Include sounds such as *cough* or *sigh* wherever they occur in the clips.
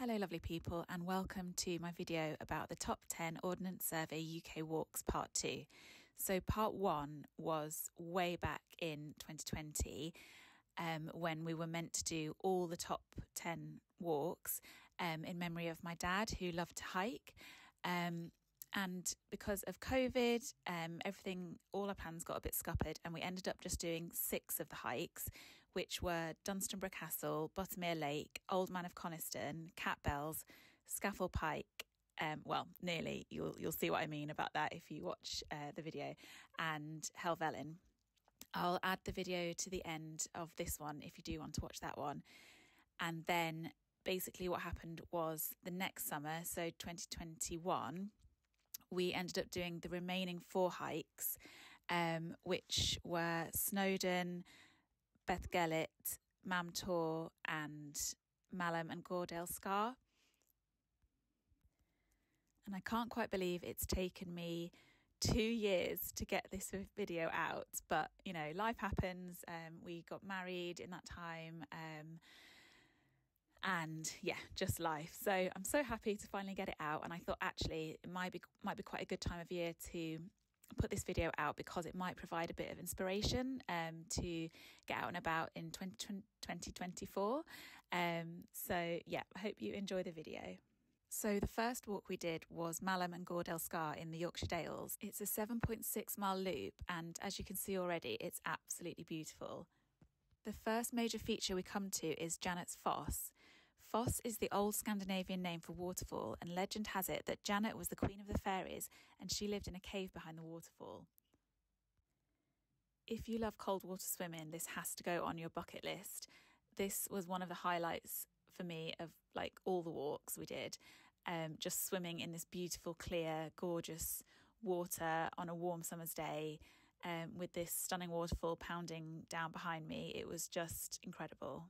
Hello, lovely people, and welcome to my video about the top 10 Ordnance Survey UK walks part two. So, part one was way back in 2020 um, when we were meant to do all the top 10 walks um, in memory of my dad who loved to hike. Um, and because of COVID, um, everything, all our plans got a bit scuppered, and we ended up just doing six of the hikes, which were Dunstanburgh Castle, Buttermere Lake, Old Man of Coniston, Cat Bells, Scafell Pike. Um, well, nearly. You'll you'll see what I mean about that if you watch uh, the video, and Helvellyn. I'll add the video to the end of this one if you do want to watch that one, and then basically what happened was the next summer, so 2021 we ended up doing the remaining four hikes, um, which were Snowdon, Beddgelert, Mam Tor, and Malham and Gordale Scar. And I can't quite believe it's taken me two years to get this *laughs* video out, but you know, life happens. Um, we got married in that time. Um, and yeah, just life. So I'm so happy to finally get it out. And I thought actually it might be might be quite a good time of year to put this video out because it might provide a bit of inspiration um, to get out and about in 20, 2024. Um, so yeah, I hope you enjoy the video. So the first walk we did was Malham and Gordale Scar in the Yorkshire Dales. It's a 7.6 mile loop and as you can see already, it's absolutely beautiful. The first major feature we come to is Janet's Foss. Foss is the old Scandinavian name for waterfall, and legend has it that Janet was the queen of the fairies and she lived in a cave behind the waterfall. If you love cold water swimming, this has to go on your bucket list. This was one of the highlights for me of like all the walks we did. Um, just swimming in this beautiful, clear, gorgeous water on a warm summer's day um, with this stunning waterfall pounding down behind me. It was just incredible.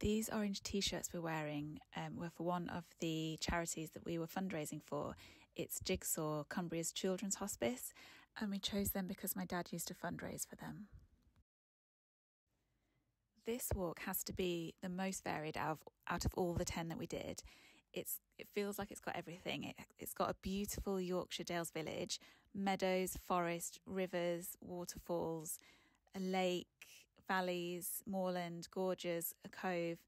These orange t shirts we're wearing um, were for one of the charities that we were fundraising for. It's Jigsaw, Cumbria's Children's Hospice, and we chose them because my dad used to fundraise for them. This walk has to be the most varied out of, out of all the 10 that we did. It's it feels like it's got everything. It, it's got a beautiful Yorkshire Dales village, meadows, forest, rivers, waterfalls, a lake, valleys, moorland, gorges, a cove,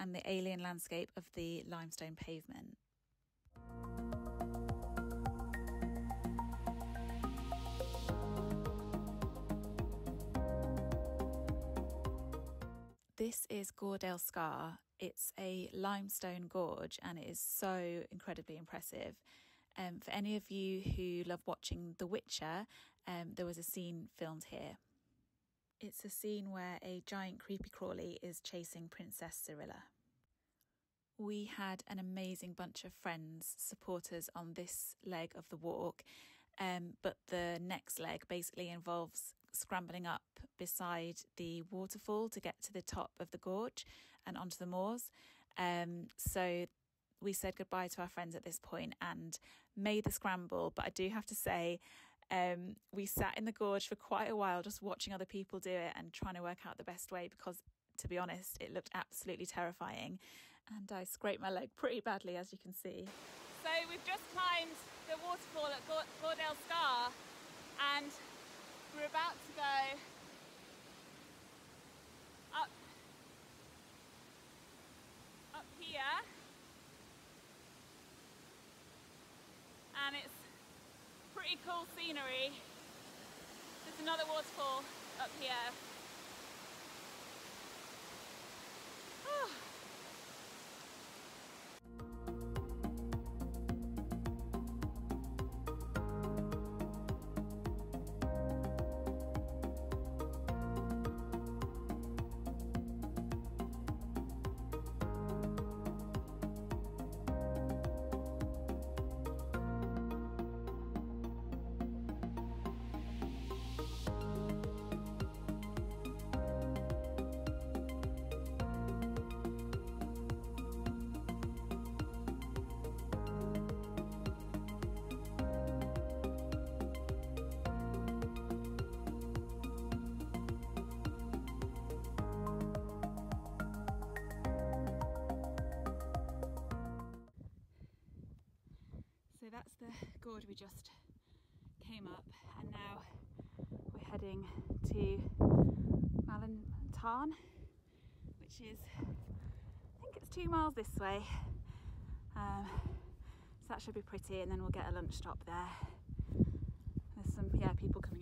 and the alien landscape of the limestone pavement. This is Gordale Scar. It's a limestone gorge and it is so incredibly impressive. Um, for any of you who love watching The Witcher, um, there was a scene filmed here. It's a scene where a giant creepy crawly is chasing Princess Cirilla. We had an amazing bunch of friends, supporters on this leg of the walk, um, but the next leg basically involves scrambling up beside the waterfall to get to the top of the gorge and onto the moors. Um, so we said goodbye to our friends at this point and made the scramble. But I do have to say, um, we sat in the gorge for quite a while just watching other people do it and trying to work out the best way because to be honest, it looked absolutely terrifying. And I scraped my leg pretty badly, as you can see. So we've just climbed the waterfall at Gordale Scar and we're about to go pretty cool scenery. There's another waterfall up here. Oh. Gorge we just came up and now we're heading to Malham Tarn which is I think it's two miles this way. Um, so that should be pretty and then we'll get a lunch stop there. There's some yeah people coming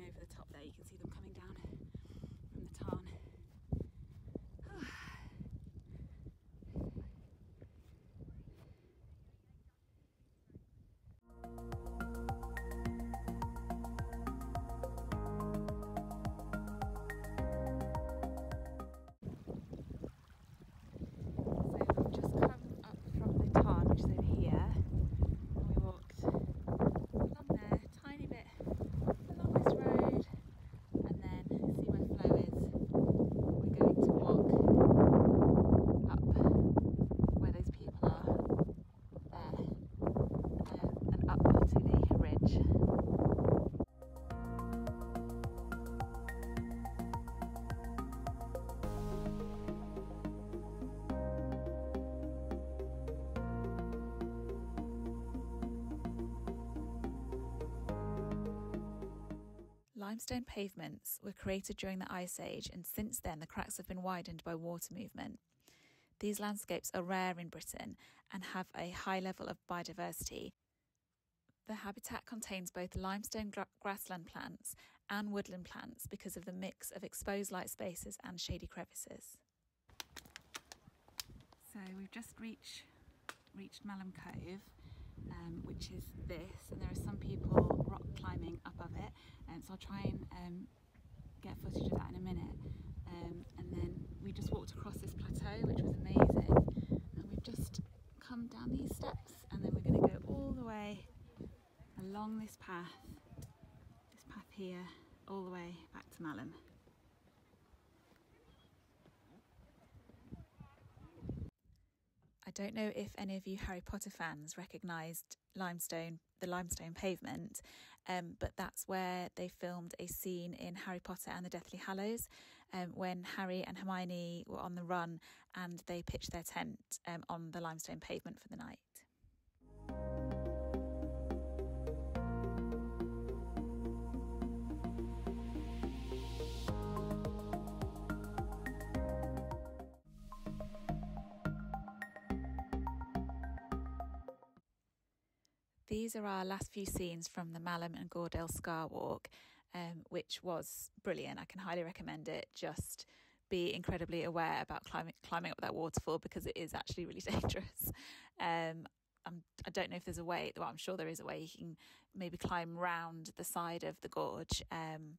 Limestone pavements were created during the Ice Age, and since then the cracks have been widened by water movement. These landscapes are rare in Britain and have a high level of biodiversity. The habitat contains both limestone gra- grassland plants and woodland plants because of the mix of exposed light spaces and shady crevices. So we've just reached reached Malham Cove um, which is this, and there are some people rock climbing up it, and so I'll try and um, get footage of that in a minute. Um, and then we just walked across this plateau, which was amazing, and we've just come down these steps, and then we're going to go all the way along this path, this path here, all the way back to Malham. Don't know if any of you Harry Potter fans recognised limestone, the limestone pavement, um, but that's where they filmed a scene in Harry Potter and the Deathly Hallows um, when Harry and Hermione were on the run and they pitched their tent um, on the limestone pavement for the night. These are our last few scenes from the Malham and Gordale Scar Walk, um, which was brilliant. I can highly recommend it. Just be incredibly aware about climbing climbing up that waterfall because it is actually really *laughs* dangerous. Um, I'm, I don't know if there's a way. Well, I'm sure there is a way you can maybe climb round the side of the gorge. Um,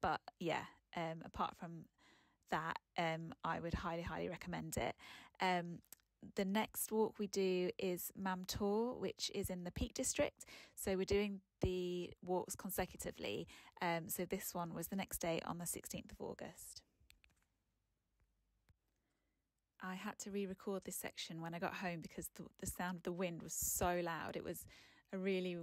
but yeah, um, apart from that, um, I would highly, highly recommend it. Um, the next walk we do is Mam Tor, which is in the Peak District. So we're doing the walks consecutively. Um, so this one was the next day on the 16th of August. I had to re record this section when I got home because the, the sound of the wind was so loud. It was a really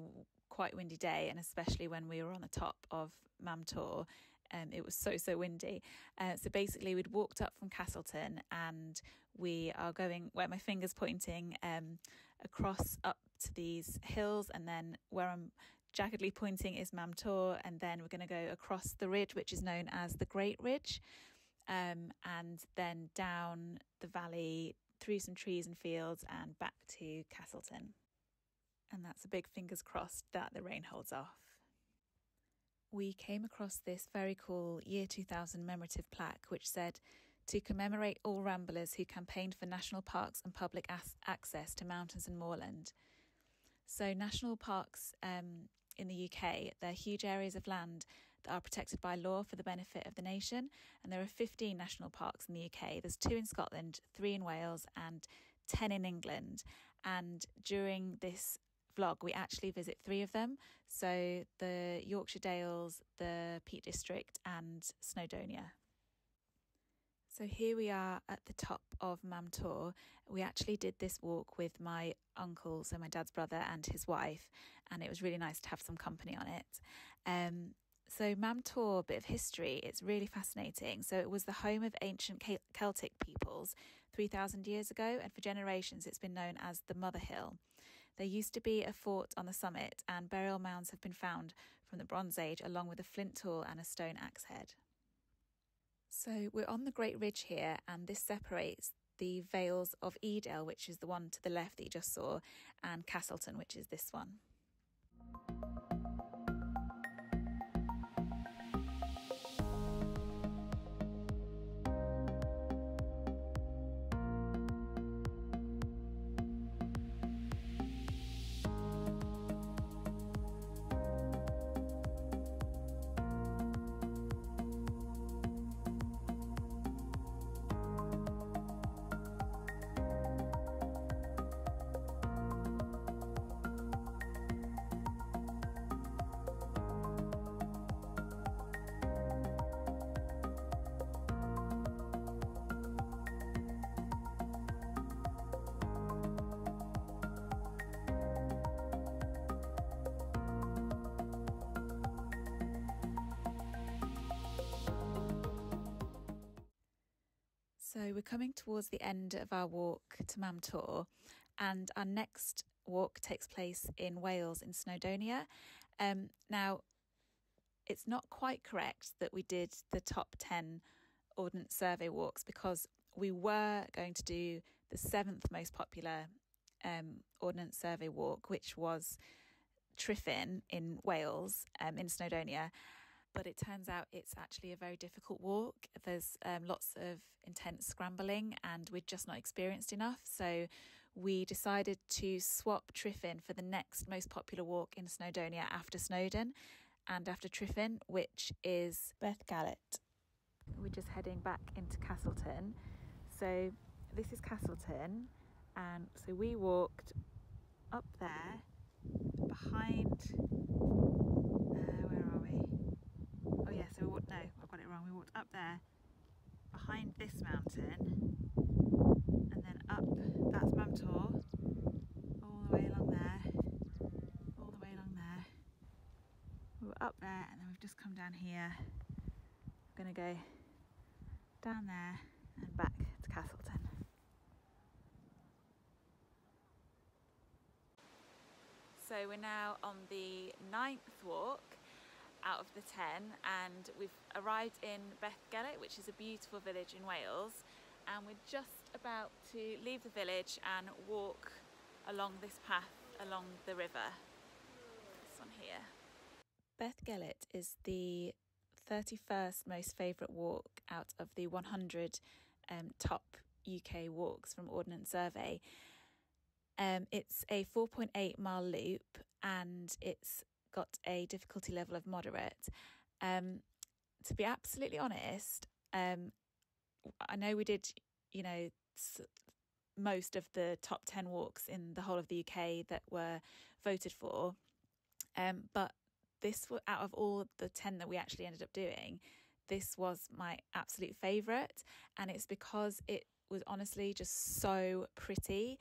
quite windy day, and especially when we were on the top of Mam Tor, um, it was so so windy. Uh, so basically, we'd walked up from Castleton, and we are going where my finger's pointing um, across up to these hills, and then where I'm jaggedly pointing is Mam Tor, and then we're going to go across the ridge, which is known as the Great Ridge, um, and then down the valley through some trees and fields and back to Castleton. And that's a big fingers crossed that the rain holds off we came across this very cool year 2000 commemorative plaque which said to commemorate all ramblers who campaigned for national parks and public as- access to mountains and moorland. So, national parks um, in the UK, they're huge areas of land that are protected by law for the benefit of the nation. And there are 15 national parks in the UK. There's two in Scotland, three in Wales, and 10 in England. And during this vlog, we actually visit three of them. So the Yorkshire Dales, the Peak District, and Snowdonia. So here we are at the top of Mam Tor. We actually did this walk with my uncle, so my dad's brother, and his wife, and it was really nice to have some company on it. Um, so Mam Tor, bit of history, it's really fascinating. So it was the home of ancient Celtic peoples 3,000 years ago, and for generations it's been known as the Mother Hill. There used to be a fort on the summit, and burial mounds have been found from the Bronze Age, along with a flint tool and a stone axe head. So we're on the Great Ridge here, and this separates the Vales of Edale, which is the one to the left that you just saw, and Castleton, which is this one. So we're coming towards the end of our walk to Mam Tor, and our next walk takes place in Wales in Snowdonia. Um, now, it's not quite correct that we did the top 10 Ordnance Survey walks because we were going to do the seventh most popular um, Ordnance Survey walk, which was Tryfan in Wales, um, in Snowdonia but it turns out it's actually a very difficult walk. There's um, lots of intense scrambling, and we're just not experienced enough. So we decided to swap Tryfan for the next most popular walk in Snowdonia after Snowdon and after Tryfan, which is Beddgelert. We're just heading back into Castleton. So this is Castleton, and so we walked up there behind Where are yeah, so we walked, no, I've got it wrong. We walked up there behind this mountain and then up, that's Mam Tor, all the way along there, all the way along there. We were up there and then we've just come down here. We're going to go down there and back to Castleton. So we're now on the ninth walk of the 10 and we've arrived in Beddgelert which is a beautiful village in Wales and we're just about to leave the village and walk along this path along the river. This one here. Beddgelert is the 31st most favourite walk out of the 100 um, top UK walks from Ordnance Survey. Um, it's a 4.8 mile loop and it's got a difficulty level of moderate. Um, to be absolutely honest, um, I know we did, you know, most of the top 10 walks in the whole of the UK that were voted for. Um, but this out of all the 10 that we actually ended up doing, this was my absolute favourite. And it's because it was honestly just so pretty.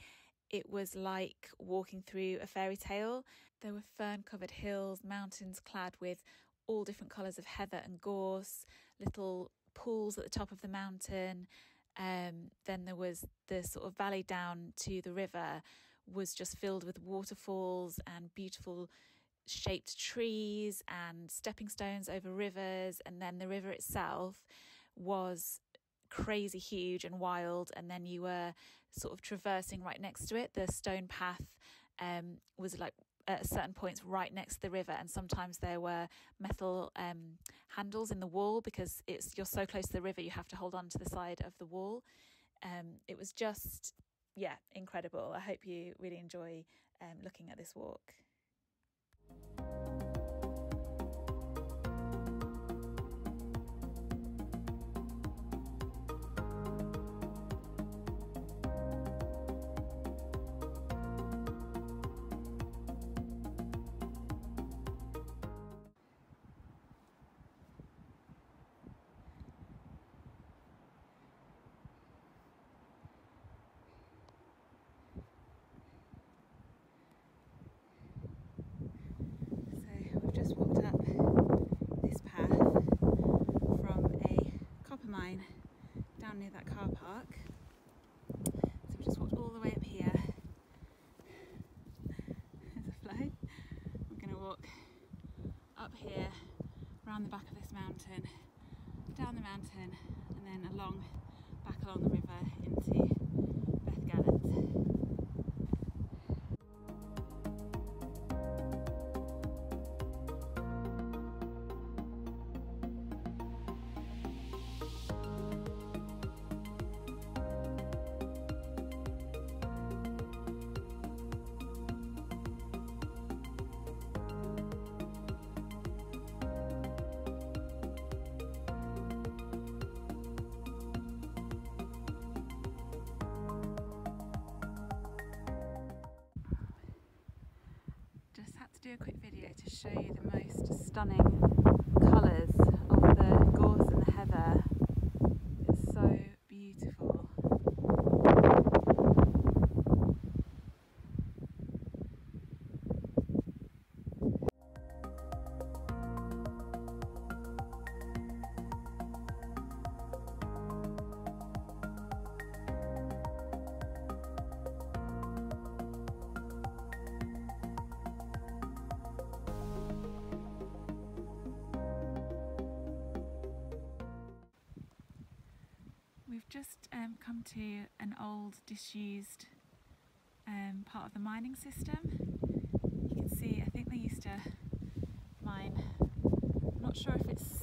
It was like walking through a fairy tale. There were fern covered hills, mountains clad with all different colours of heather and gorse, little pools at the top of the mountain. Um, then there was the sort of valley down to the river was just filled with waterfalls and beautiful shaped trees and stepping stones over rivers and then the river itself was crazy huge and wild and then you were sort of traversing right next to it. The stone path um, was like at certain points right next to the river and sometimes there were metal um, handles in the wall because it's you're so close to the river you have to hold on to the side of the wall. Um, it was just yeah incredible. I hope you really enjoy um, looking at this walk up here, around the back of this mountain, down the mountain and then along, back along the river. Show you the most stunning um, come to an old disused um, part of the mining system. You can see, I think they used to mine, I'm not sure if it's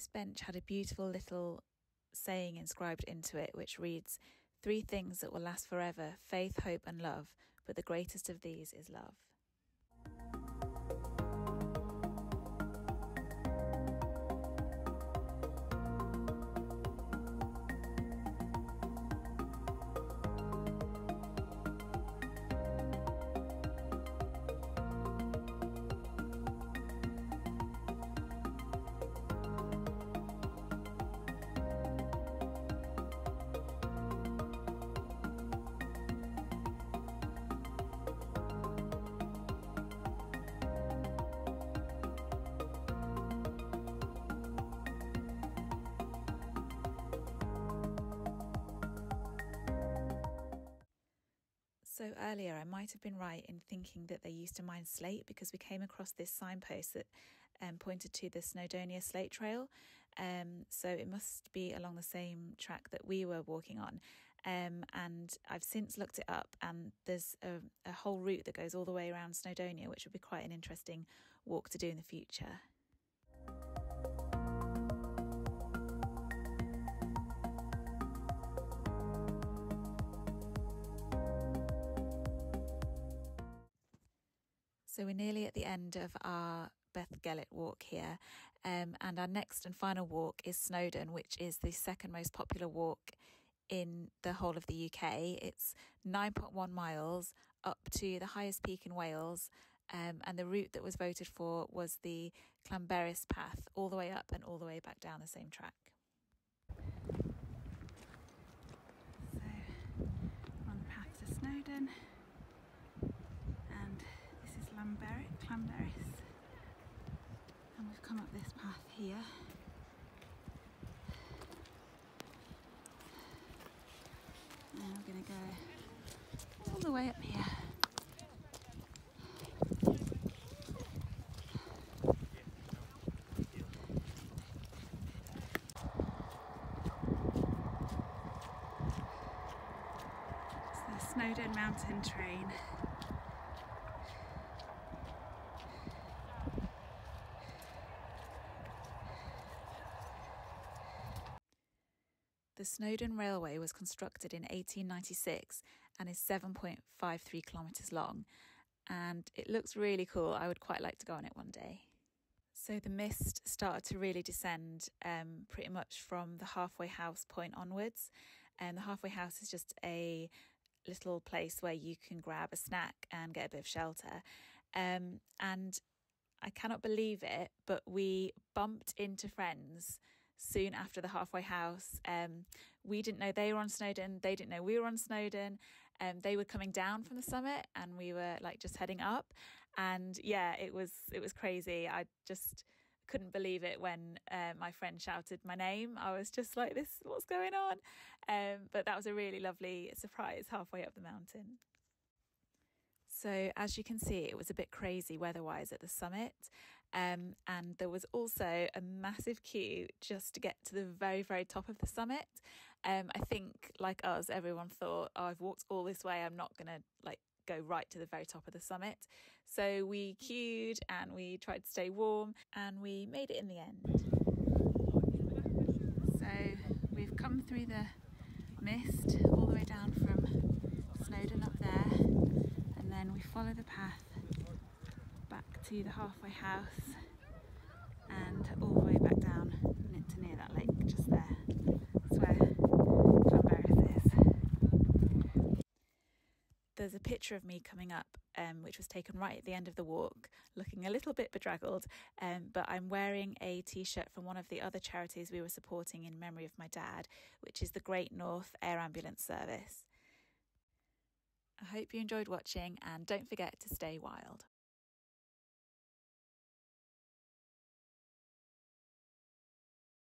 This bench had a beautiful little saying inscribed into it, which reads Three things that will last forever faith, hope, and love, but the greatest of these is love. Earlier, I might have been right in thinking that they used to mine slate because we came across this signpost that um, pointed to the Snowdonia Slate Trail. Um, so it must be along the same track that we were walking on. Um, and I've since looked it up, and there's a, a whole route that goes all the way around Snowdonia, which would be quite an interesting walk to do in the future. So we're nearly at the end of our Beddgelert walk here, um, and our next and final walk is Snowdon, which is the second most popular walk in the whole of the UK. It's 9.1 miles up to the highest peak in Wales, um, and the route that was voted for was the Llanberis path, all the way up and all the way back down the same track. So, on the path to Snowdon, this is Llanberis, Llanberis, and we've come up this path here. And we're going to go all the way up here. It's the Snowdon Mountain Train. The Snowdon Railway was constructed in 1896 and is 7.53 kilometres long, and it looks really cool. I would quite like to go on it one day. So the mist started to really descend um, pretty much from the halfway house point onwards. And the halfway house is just a little place where you can grab a snack and get a bit of shelter. Um, and I cannot believe it, but we bumped into friends soon after the halfway house. Um, we didn't know they were on Snowdon. They didn't know we were on Snowdon. Um, they were coming down from the summit, and we were like just heading up. And yeah, it was it was crazy. I just couldn't believe it when uh, my friend shouted my name. I was just like, "This, what's going on?" Um, but that was a really lovely surprise halfway up the mountain. So, as you can see, it was a bit crazy weather wise at the summit. Um, and there was also a massive queue just to get to the very, very top of the summit. Um, I think, like us, everyone thought, oh, I've walked all this way, I'm not going to like go right to the very top of the summit. So we queued and we tried to stay warm and we made it in the end. So we've come through the mist all the way down from Snowdon up there and then we follow the path back to the halfway house and all the way back down to near that lake just there. That's where Llanberis is. There's a picture of me coming up, um, which was taken right at the end of the walk, looking a little bit bedraggled. Um, but I'm wearing a t shirt from one of the other charities we were supporting in memory of my dad, which is the Great North Air Ambulance Service. I hope you enjoyed watching and don't forget to stay wild.